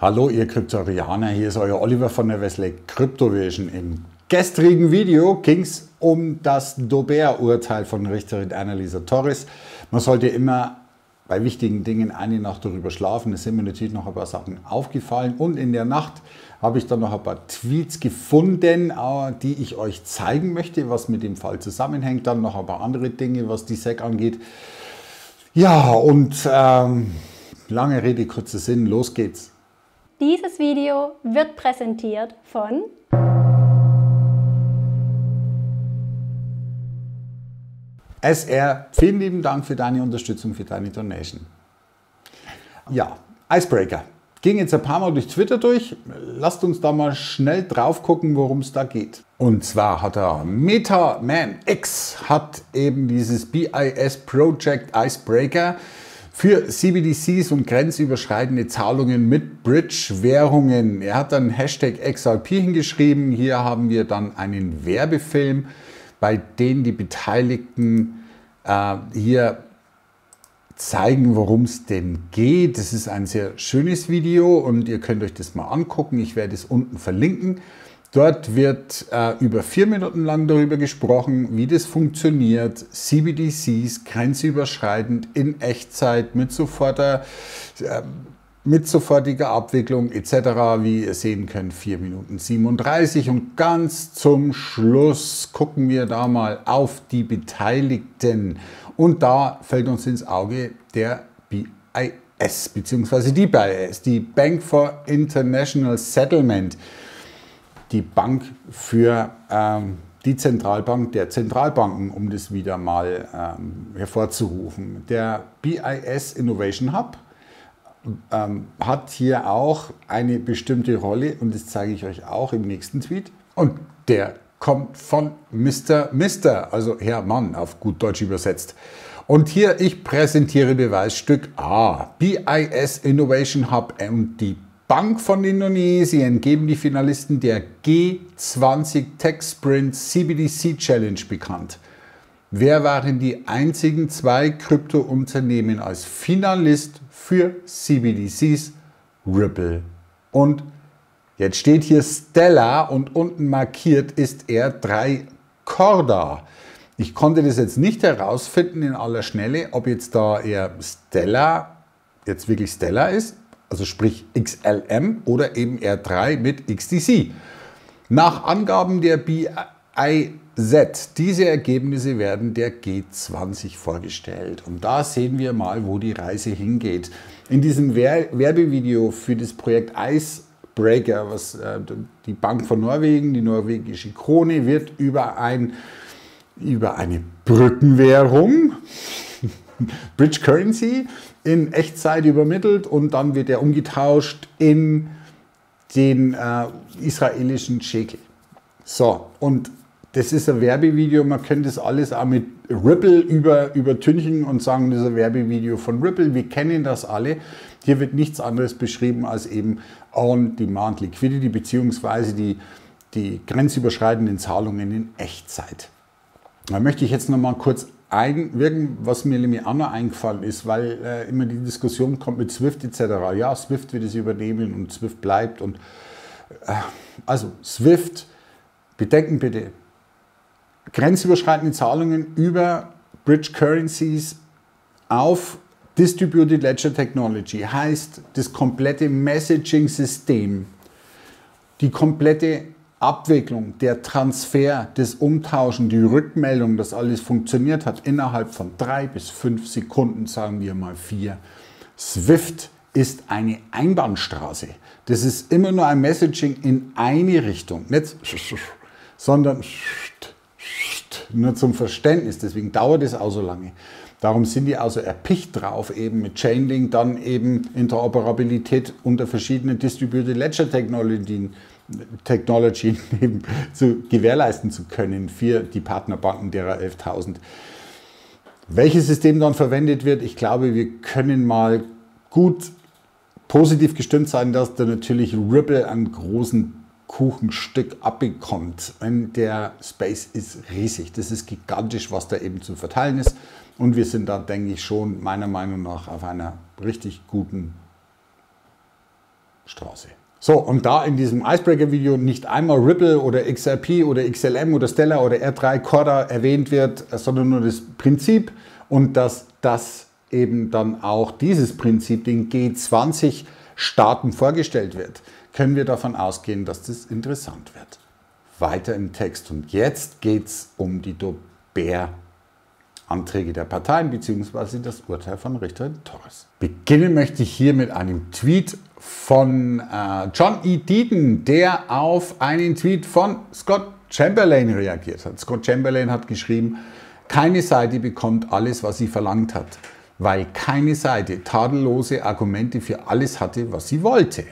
Hallo ihr Kryptorianer, hier ist euer Oliver von der Wesley Cryptovision. Im gestrigen Video ging es um das Dober-Urteil von Richterin Annalisa Torres. Man sollte immer bei wichtigen Dingen eine Nacht darüber schlafen. Es sind mir natürlich noch ein paar Sachen aufgefallen und in der Nacht habe ich dann noch ein paar Tweets gefunden, äh, die ich euch zeigen möchte, was mit dem Fall zusammenhängt. Dann noch ein paar andere Dinge, was die SEC angeht. Ja, und ähm, lange Rede, kurzer Sinn, los geht's. Dieses Video wird präsentiert von SR, vielen lieben Dank für deine Unterstützung, für deine Donation. Ja, Icebreaker. Ging jetzt ein paar Mal durch Twitter durch. Lasst uns da mal schnell drauf gucken, worum es da geht. Und zwar hat er MetaMan X hat eben dieses BIS Project Icebreaker für CBDCs und grenzüberschreitende Zahlungen mit Bridge-Währungen. Er hat dann Hashtag XRP hingeschrieben. Hier haben wir dann einen Werbefilm, bei dem die Beteiligten äh, hier zeigen, worum es denn geht. Das ist ein sehr schönes Video und ihr könnt euch das mal angucken. Ich werde es unten verlinken. Dort wird äh, über vier Minuten lang darüber gesprochen, wie das funktioniert. CBDCs grenzüberschreitend in Echtzeit mit, soforter, äh, mit sofortiger Abwicklung etc. Wie ihr sehen könnt, 4 Minuten 37. Und ganz zum Schluss gucken wir da mal auf die Beteiligten. Und da fällt uns ins Auge der BIS bzw. die BIS, die Bank for International Settlement die Bank für ähm, die Zentralbank der Zentralbanken, um das wieder mal ähm, hervorzurufen. Der BIS Innovation Hub ähm, hat hier auch eine bestimmte Rolle und das zeige ich euch auch im nächsten Tweet. Und der kommt von Mr. Mister, also Herr Mann auf gut Deutsch übersetzt. Und hier, ich präsentiere Beweisstück A. BIS Innovation Hub und die Bank von Indonesien geben die Finalisten der G20 Tech Sprint CBDC Challenge bekannt. Wer waren die einzigen zwei Kryptounternehmen als Finalist für CBDCs? Ripple. Und jetzt steht hier Stella und unten markiert ist er 3 Corda. Ich konnte das jetzt nicht herausfinden in aller Schnelle, ob jetzt da eher Stella jetzt wirklich Stella ist also sprich XLM oder eben R3 mit XDC. Nach Angaben der BIZ, diese Ergebnisse werden der G20 vorgestellt. Und da sehen wir mal, wo die Reise hingeht. In diesem Werbevideo für das Projekt Icebreaker, was äh, die Bank von Norwegen, die norwegische Krone, wird über, ein, über eine Brückenwährung, Bridge Currency, in Echtzeit übermittelt und dann wird er umgetauscht in den äh, israelischen Shekel. So, und das ist ein Werbevideo, man könnte das alles auch mit Ripple über, übertünchen und sagen, das ist ein Werbevideo von Ripple. Wir kennen das alle. Hier wird nichts anderes beschrieben als eben On-Demand Liquidity beziehungsweise die, die grenzüberschreitenden Zahlungen in Echtzeit. Da möchte ich jetzt noch mal kurz einwirken, was mir nämlich auch noch eingefallen ist, weil äh, immer die Diskussion kommt mit Swift etc. Ja, Swift wird es übernehmen und Swift bleibt. Und, äh, also Swift, bedenken bitte, grenzüberschreitende Zahlungen über Bridge Currencies auf Distributed Ledger Technology heißt das komplette Messaging-System, die komplette Abwicklung, der Transfer, das Umtauschen, die Rückmeldung, dass alles funktioniert hat, innerhalb von drei bis fünf Sekunden, sagen wir mal vier. Swift ist eine Einbahnstraße. Das ist immer nur ein Messaging in eine Richtung, nicht sondern nur zum Verständnis. Deswegen dauert es auch so lange. Darum sind die also erpicht drauf, eben mit Chainlink dann eben Interoperabilität unter verschiedenen Distributed Ledger Technologien Technology zu gewährleisten zu können für die Partnerbanken derer 11.000. Welches System dann verwendet wird, ich glaube, wir können mal gut positiv gestimmt sein, dass da natürlich Ripple einen großen Kuchenstück abbekommt. Der Space ist riesig. Das ist gigantisch, was da eben zu verteilen ist. Und wir sind da, denke ich, schon meiner Meinung nach auf einer richtig guten Straße. So, und da in diesem Icebreaker-Video nicht einmal Ripple oder XRP oder XLM oder Stellar oder R3 Corda erwähnt wird, sondern nur das Prinzip und dass das eben dann auch dieses Prinzip den G20-Staaten vorgestellt wird, können wir davon ausgehen, dass das interessant wird. Weiter im Text. Und jetzt geht es um die Dober Anträge der Parteien bzw. das Urteil von Richterin Torres. Beginnen möchte ich hier mit einem Tweet von äh, John E. Deaton, der auf einen Tweet von Scott Chamberlain reagiert hat. Scott Chamberlain hat geschrieben, keine Seite bekommt alles, was sie verlangt hat, weil keine Seite tadellose Argumente für alles hatte, was sie wollte.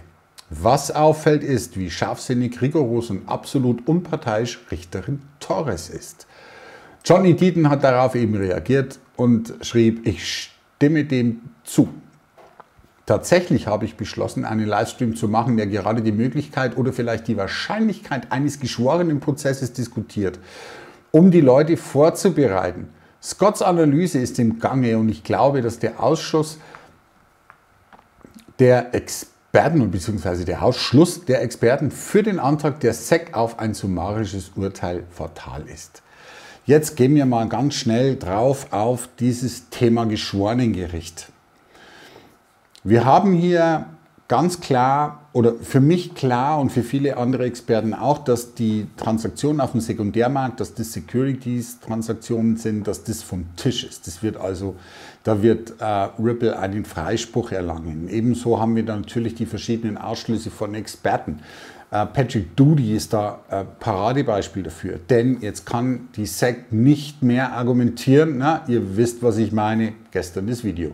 Was auffällt ist, wie scharfsinnig, rigoros und absolut unparteiisch Richterin Torres ist. Johnny Deaton hat darauf eben reagiert und schrieb, ich stimme dem zu. Tatsächlich habe ich beschlossen, einen Livestream zu machen, der gerade die Möglichkeit oder vielleicht die Wahrscheinlichkeit eines geschworenen Prozesses diskutiert, um die Leute vorzubereiten. Scotts Analyse ist im Gange und ich glaube, dass der Ausschuss der Experten bzw. der Ausschluss der Experten für den Antrag der SEC auf ein summarisches Urteil fatal ist. Jetzt gehen wir mal ganz schnell drauf auf dieses Thema Geschworenengericht. Wir haben hier ganz klar oder für mich klar und für viele andere Experten auch, dass die Transaktionen auf dem Sekundärmarkt, dass das Securities-Transaktionen sind, dass das vom Tisch ist. Das wird also, da wird äh, Ripple einen Freispruch erlangen. Ebenso haben wir dann natürlich die verschiedenen Ausschlüsse von Experten. Äh, Patrick Doody ist da äh, Paradebeispiel dafür, denn jetzt kann die SEC nicht mehr argumentieren. Na, ihr wisst, was ich meine. Gestern das Video.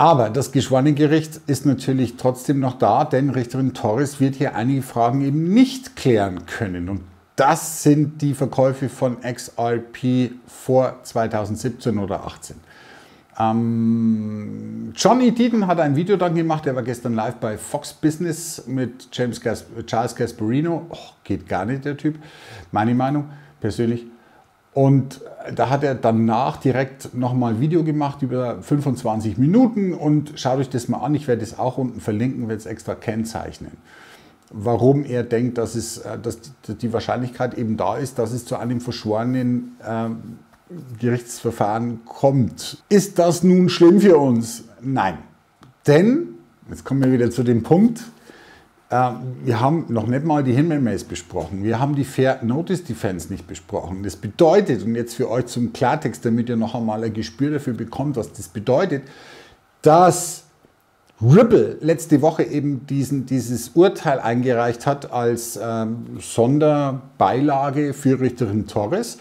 Aber das Geschworenengericht ist natürlich trotzdem noch da, denn Richterin Torres wird hier einige Fragen eben nicht klären können. Und das sind die Verkäufe von XRP vor 2017 oder 2018. Ähm, Johnny Deaton hat ein Video dann gemacht, der war gestern live bei Fox Business mit James Gas Charles Gasparino. Oh, geht gar nicht, der Typ. Meine Meinung persönlich. Und da hat er danach direkt nochmal ein Video gemacht über 25 Minuten und schaut euch das mal an. Ich werde es auch unten verlinken, werde es extra kennzeichnen. Warum er denkt, dass, es, äh, dass die Wahrscheinlichkeit eben da ist, dass es zu einem verschworenen äh, Gerichtsverfahren kommt. Ist das nun schlimm für uns? Nein. Denn, jetzt kommen wir wieder zu dem Punkt, wir haben noch nicht mal die Hinmelmails besprochen. Wir haben die Fair Notice Defense nicht besprochen. Das bedeutet, und jetzt für euch zum Klartext, damit ihr noch einmal ein Gespür dafür bekommt, was das bedeutet, dass Ripple letzte Woche eben diesen, dieses Urteil eingereicht hat als ähm, Sonderbeilage für Richterin Torres.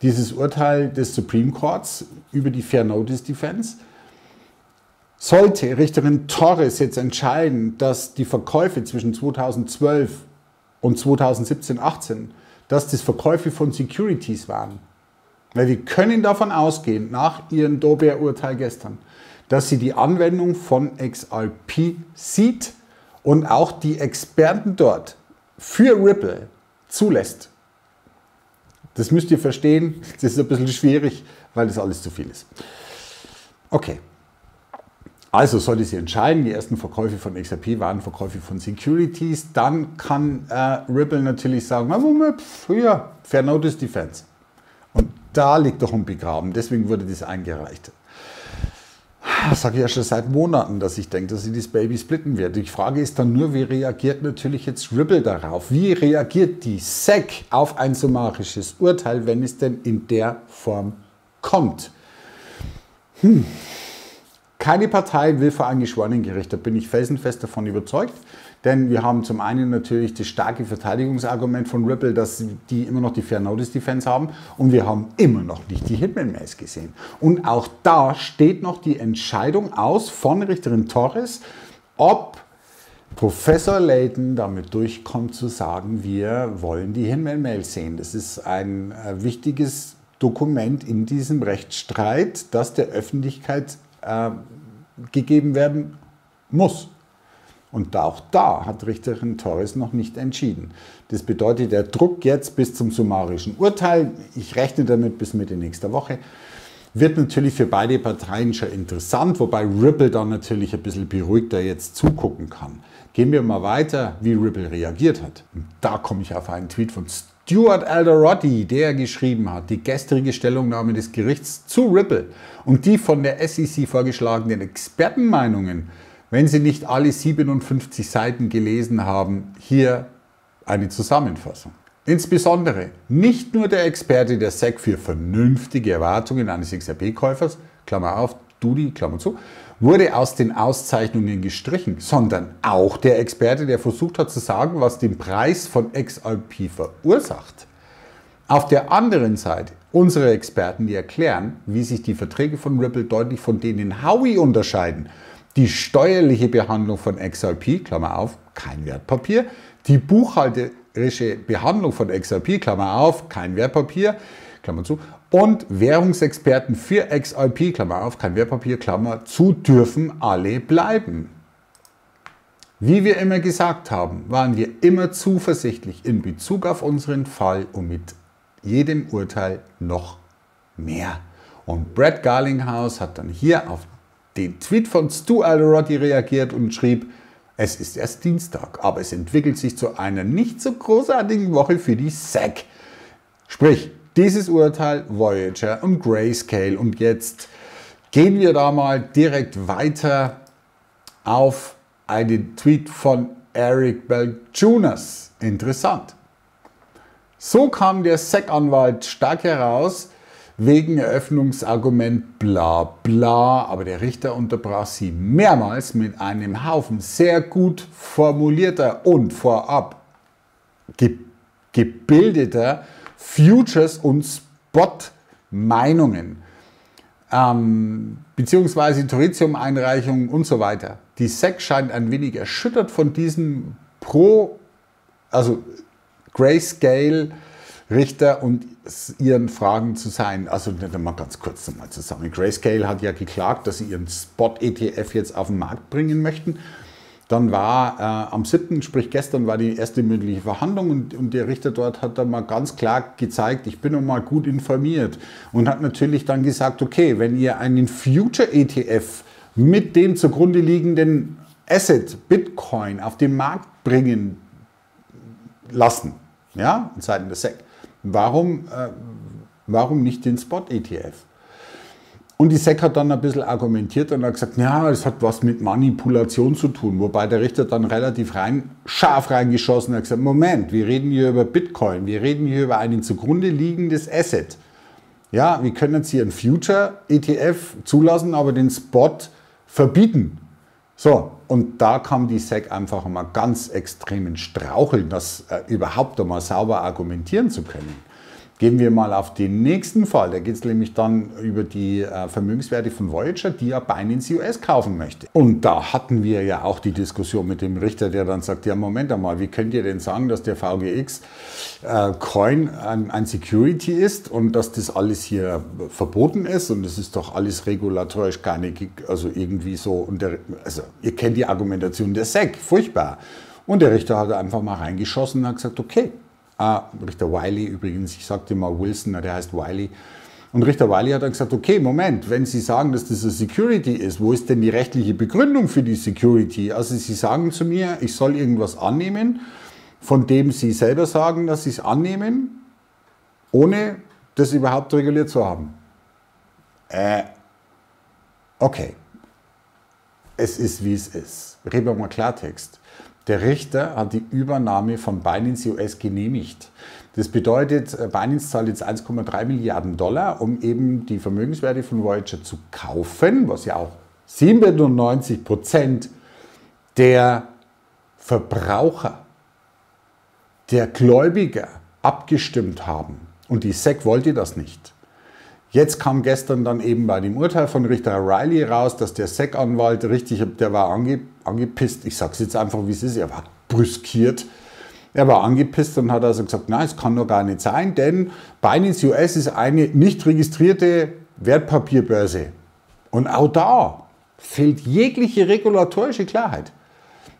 Dieses Urteil des Supreme Courts über die Fair Notice Defense. Sollte Richterin Torres jetzt entscheiden, dass die Verkäufe zwischen 2012 und 2017, 18, dass das Verkäufe von Securities waren, weil wir können davon ausgehen, nach ihrem Dober-Urteil gestern, dass sie die Anwendung von XRP sieht und auch die Experten dort für Ripple zulässt. Das müsst ihr verstehen, das ist ein bisschen schwierig, weil das alles zu viel ist. Okay, also sollte sie entscheiden, die ersten Verkäufe von XRP waren Verkäufe von Securities, dann kann äh, Ripple natürlich sagen, ja, Fair Notice Defense. Und da liegt doch ein Begraben, deswegen wurde das eingereicht. Das sage ich ja schon seit Monaten, dass ich denke, dass sie das Baby splitten wird. Die Frage ist dann nur, wie reagiert natürlich jetzt Ripple darauf? Wie reagiert die SEC auf ein summarisches Urteil, wenn es denn in der Form kommt? Hm. Keine Partei will vor ein Geschworenengericht, da bin ich felsenfest davon überzeugt. Denn wir haben zum einen natürlich das starke Verteidigungsargument von Ripple, dass die immer noch die Fair Notice Defense haben und wir haben immer noch nicht die Hitman Mails gesehen. Und auch da steht noch die Entscheidung aus von Richterin Torres, ob Professor Layton damit durchkommt zu sagen, wir wollen die Hitman Mails sehen. Das ist ein äh, wichtiges Dokument in diesem Rechtsstreit, das der Öffentlichkeit äh, gegeben werden muss. Und auch da hat Richterin Torres noch nicht entschieden. Das bedeutet, der Druck jetzt bis zum summarischen Urteil, ich rechne damit bis Mitte nächster Woche, wird natürlich für beide Parteien schon interessant, wobei Ripple dann natürlich ein bisschen beruhigter jetzt zugucken kann. Gehen wir mal weiter, wie Ripple reagiert hat. Und da komme ich auf einen Tweet von Stuart Alderotti, der geschrieben hat, die gestrige Stellungnahme des Gerichts zu Ripple und die von der SEC vorgeschlagenen Expertenmeinungen, wenn Sie nicht alle 57 Seiten gelesen haben, hier eine Zusammenfassung. Insbesondere nicht nur der Experte der SEC für vernünftige Erwartungen eines XRP-Käufers, Klammer auf, Dudi, Klammer zu, wurde aus den Auszeichnungen gestrichen, sondern auch der Experte, der versucht hat zu sagen, was den Preis von XRP verursacht. Auf der anderen Seite unsere Experten, die erklären, wie sich die Verträge von Ripple deutlich von denen in Howie unterscheiden. Die steuerliche Behandlung von XRP, Klammer auf, kein Wertpapier, die buchhalterische Behandlung von XRP, Klammer auf, kein Wertpapier, Klammer zu, und Währungsexperten für XRP, Klammer auf, kein Wertpapier, Klammer zu, dürfen alle bleiben. Wie wir immer gesagt haben, waren wir immer zuversichtlich in Bezug auf unseren Fall und mit jedem Urteil noch mehr. Und Brad Garlinghouse hat dann hier auf den Tweet von Stu Alderotti reagiert und schrieb, es ist erst Dienstag, aber es entwickelt sich zu einer nicht so großartigen Woche für die SEC. Sprich, dieses Urteil Voyager und Grayscale. Und jetzt gehen wir da mal direkt weiter auf einen Tweet von Eric Belchunas. Interessant. So kam der SEC-Anwalt stark heraus, wegen Eröffnungsargument bla bla, aber der Richter unterbrach sie mehrmals mit einem Haufen sehr gut formulierter und vorab ge gebildeter Futures und Spot-Meinungen, ähm, beziehungsweise Tritium-Einreichungen und so weiter. Die SEC scheint ein wenig erschüttert von diesem Pro, also Grayscale Richter und ihren Fragen zu sein. Also mal ganz kurz mal zusammen. Grayscale hat ja geklagt, dass sie ihren Spot-ETF jetzt auf den Markt bringen möchten. Dann war äh, am 7., sprich gestern, war die erste mündliche Verhandlung und, und, der Richter dort hat dann mal ganz klar gezeigt, ich bin noch mal gut informiert und hat natürlich dann gesagt, okay, wenn ihr einen Future-ETF mit dem zugrunde liegenden Asset Bitcoin auf den Markt bringen lassen, ja, in Zeiten der SEC, warum, äh, warum nicht den Spot-ETF? Und die SEC hat dann ein bisschen argumentiert und hat gesagt, ja, es hat was mit Manipulation zu tun. Wobei der Richter dann relativ rein, scharf reingeschossen hat gesagt, Moment, wir reden hier über Bitcoin, wir reden hier über ein zugrunde liegendes Asset. Ja, wir können jetzt hier einen Future-ETF zulassen, aber den Spot verbieten. So, und da kam die SEC einfach mal ganz extrem in Straucheln, das äh, überhaupt einmal sauber argumentieren zu können. Gehen wir mal auf den nächsten Fall. Da geht es nämlich dann über die äh, Vermögenswerte von Voyager, die ja Binance US kaufen möchte. Und da hatten wir ja auch die Diskussion mit dem Richter, der dann sagt, ja Moment einmal, wie könnt ihr denn sagen, dass der VGX äh, Coin ein, Security ist und dass das alles hier verboten ist und das ist doch alles regulatorisch gar nicht, also irgendwie so, und der, also ihr kennt die Argumentation der SEC, furchtbar. Und der Richter hat einfach mal reingeschossen und hat gesagt, okay, Ah, Richter Wiley übrigens, ich sagte mal Wilson, der heißt Wiley. Und Richter Wiley hat dann gesagt, okay, Moment, wenn Sie sagen, dass das eine Security ist, wo ist denn die rechtliche Begründung für die Security? Also Sie sagen zu mir, ich soll irgendwas annehmen, von dem Sie selber sagen, dass Sie es annehmen, ohne das überhaupt reguliert zu haben. Äh, okay. Es ist, wie es ist. Reden wir mal Klartext. Der Richter hat die Übernahme von Binance US genehmigt. Das bedeutet, äh, Binance zahlt jetzt 1,3 Milliarden Dollar, um eben die Vermögenswerte von Voyager zu kaufen, was ja auch 97 Prozent der Verbraucher, der Gläubiger abgestimmt haben. Und die SEC wollte das nicht. Jetzt kam gestern dann eben bei dem Urteil von Richter Riley raus, dass der SEC-Anwalt richtig, der war ange, angepisst, ich sage es jetzt einfach, wie es ist, er war brüskiert. Er war angepisst und hat also gesagt, nein, es kann doch gar nicht sein, denn Binance US ist eine nicht registrierte Wertpapierbörse. Und auch da fehlt jegliche regulatorische Klarheit.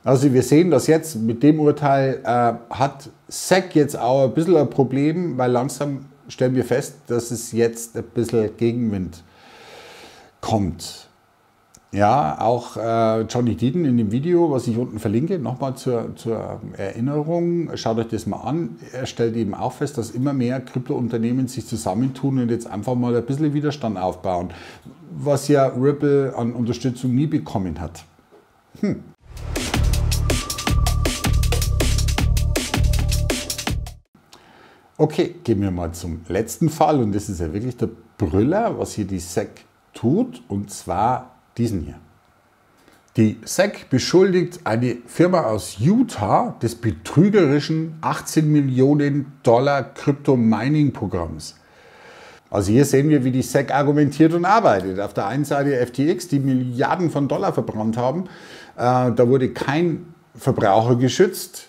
Also wir sehen dass jetzt mit dem Urteil, äh, hat SEC jetzt auch ein bisschen ein Problem, weil langsam stellen wir fest, dass es jetzt ein bisschen Gegenwind kommt. Ja, auch äh, Johnny Deaton in dem Video, was ich unten verlinke, nochmal zur, zur Erinnerung, schaut euch das mal an. Er stellt eben auch fest, dass immer mehr Kryptounternehmen sich zusammentun und jetzt einfach mal ein bisschen Widerstand aufbauen, was ja Ripple an Unterstützung nie bekommen hat. Hm. Okay, gehen wir mal zum letzten Fall und das ist ja wirklich der Brüller, was hier die SEC tut und zwar diesen hier. Die SEC beschuldigt eine Firma aus Utah des betrügerischen 18 Millionen Dollar Krypto-Mining-Programms. Also hier sehen wir, wie die SEC argumentiert und arbeitet. Auf der einen Seite FTX, die Milliarden von Dollar verbrannt haben. Äh, da wurde kein Verbraucher geschützt.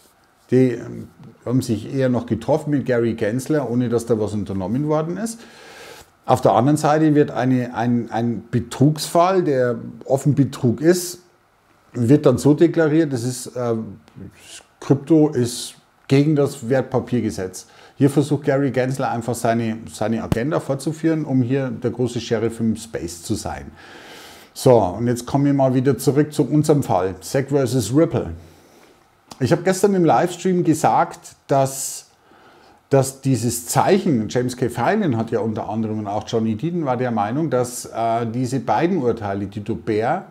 Die ähm, haben sich eher noch getroffen mit Gary Gensler, ohne dass da was unternommen worden ist. Auf der anderen Seite wird eine, ein, ein Betrugsfall, der offen Betrug ist, wird dann so deklariert, das ist, äh, Krypto ist gegen das Wertpapiergesetz. Hier versucht Gary Gensler einfach seine, seine Agenda fortzuführen, um hier der große Sheriff im Space zu sein. So, und jetzt kommen wir mal wieder zurück zu unserem Fall, SEC versus Ripple. Ich habe gestern im Livestream gesagt, dass, dass dieses Zeichen, James K. Feinen hat ja unter anderem und auch Johnny Deaton war der Meinung, dass äh, diese beiden Urteile, die Dubert,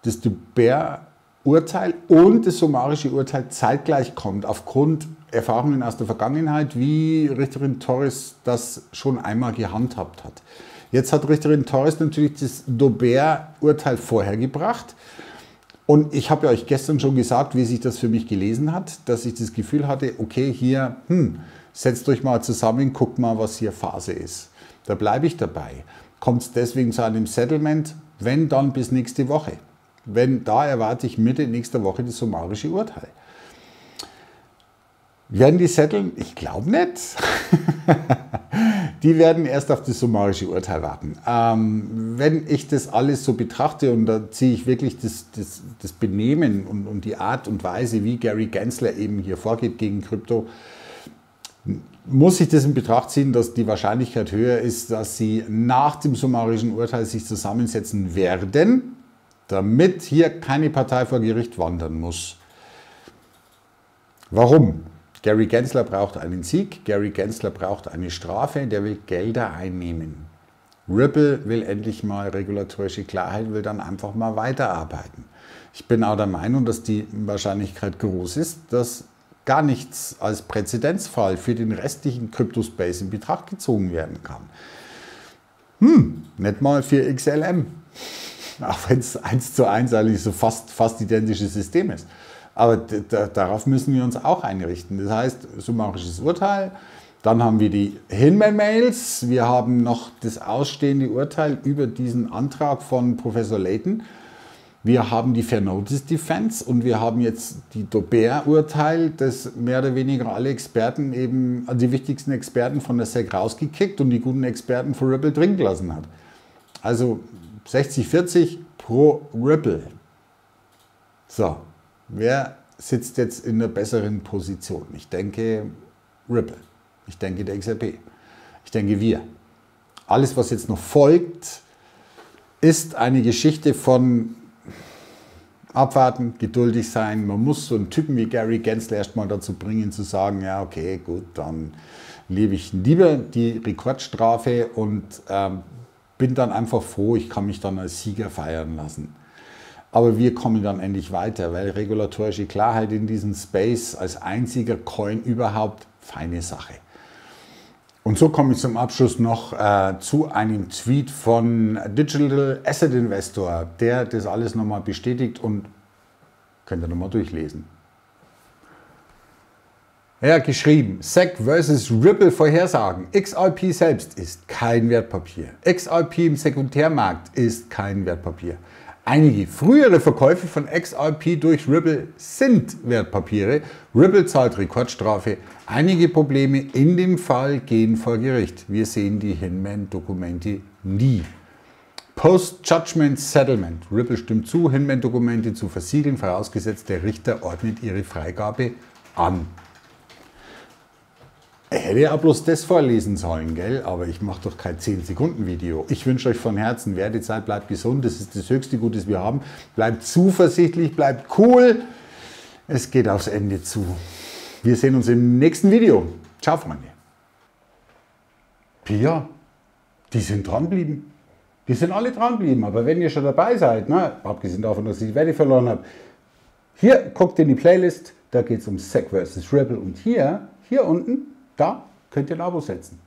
das Dubert-Urteil und das summarische Urteil zeitgleich kommt, aufgrund Erfahrungen aus der Vergangenheit, wie Richterin Torres das schon einmal gehandhabt hat. Jetzt hat Richterin Torres natürlich das Dubert-Urteil vorhergebracht. Und ich habe ja euch gestern schon gesagt, wie sich das für mich gelesen hat, dass ich das Gefühl hatte, okay, hier, hm, setzt euch mal zusammen, guckt mal, was hier Phase ist. Da bleibe ich dabei. Kommt es deswegen zu einem Settlement? Wenn, dann bis nächste Woche. Wenn, da erwarte ich Mitte nächster Woche das summarische Urteil. Werden die setteln? Ich glaube nicht. die werden erst auf das summarische Urteil warten. Ähm, wenn ich das alles so betrachte und da ziehe ich wirklich das, das, das Benehmen und, und, die Art und Weise, wie Gary Gensler eben hier vorgeht gegen Krypto, muss ich das in Betracht ziehen, dass die Wahrscheinlichkeit höher ist, dass sie nach dem summarischen Urteil sich zusammensetzen werden, damit hier keine Partei vor Gericht wandern muss. Warum? Gary Gensler braucht einen Sieg, Gary Gensler braucht eine Strafe, der will Gelder einnehmen. Ripple will endlich mal regulatorische Klarheit, will dann einfach mal weiterarbeiten. Ich bin auch der Meinung, dass die Wahrscheinlichkeit groß ist, dass gar nichts als Präzedenzfall für den restlichen Cryptospace in Betracht gezogen werden kann. Hm, nicht mal für XLM. Auch wenn es eins zu eins eigentlich so fast, fast identisches System ist. Aber darauf müssen wir uns auch einrichten. Das heißt, summarisches Urteil, dann haben wir die Hinman-Mails, wir haben noch das ausstehende Urteil über diesen Antrag von Professor Layton. Wir haben die Fair Notice Defense und wir haben jetzt die Dober-Urteil, das mehr oder weniger alle Experten eben, also die wichtigsten Experten von der SEC rausgekickt und die guten Experten von Ripple drin gelassen hat. Also 60-40 pro Ripple. So, Wer sitzt jetzt in einer besseren Position? Ich denke Ripple. Ich denke der XRP. Ich denke wir. Alles, was jetzt noch folgt, ist eine Geschichte von abwarten, geduldig sein. Man muss so einen Typen wie Gary Gensler erstmal dazu bringen, zu sagen, ja, okay, gut, dann lebe ich lieber die Rekordstrafe und ähm, bin dann einfach froh, ich kann mich dann als Sieger feiern lassen. Aber wir kommen dann endlich weiter, weil regulatorische Klarheit in diesem Space als einziger Coin überhaupt feine Sache. Und so komme ich zum Abschluss noch äh, zu einem Tweet von Digital Asset Investor, der das alles nochmal bestätigt und könnt ihr nochmal durchlesen. Er hat geschrieben, SEC versus Ripple Vorhersagen. XRP selbst ist kein Wertpapier. XRP im Sekundärmarkt ist kein Wertpapier. Einige frühere Verkäufe von XRP durch Ripple sind Wertpapiere. Ripple zahlt Rekordstrafe. Einige Probleme in dem Fall gehen vor Gericht. Wir sehen die Hinman-Dokumente nie. Post-Judgment Settlement. Ripple stimmt zu, Hinman-Dokumente zu versiegeln, vorausgesetzt der Richter ordnet ihre Freigabe an. Ich hätte ja bloß das vorlesen sollen, gell? Aber ich mache doch kein 10-Sekunden-Video. Ich wünsche euch von Herzen, werdet Zeit, bleibt gesund. Das ist das höchste Gut, das wir haben. Bleibt zuversichtlich, bleibt cool. Es geht aufs Ende zu. Wir sehen uns im nächsten Video. Ciao, Freunde. Pia, die sind dranbleiben. Die sind alle dranbleiben. Aber wenn ihr schon dabei seid, ne, abgesehen davon, dass ich die Wette verloren habe, hier guckt in die Playlist, da geht es um Sack vs. Rebel. Und hier, hier unten, da könnt ihr ein Abo setzen.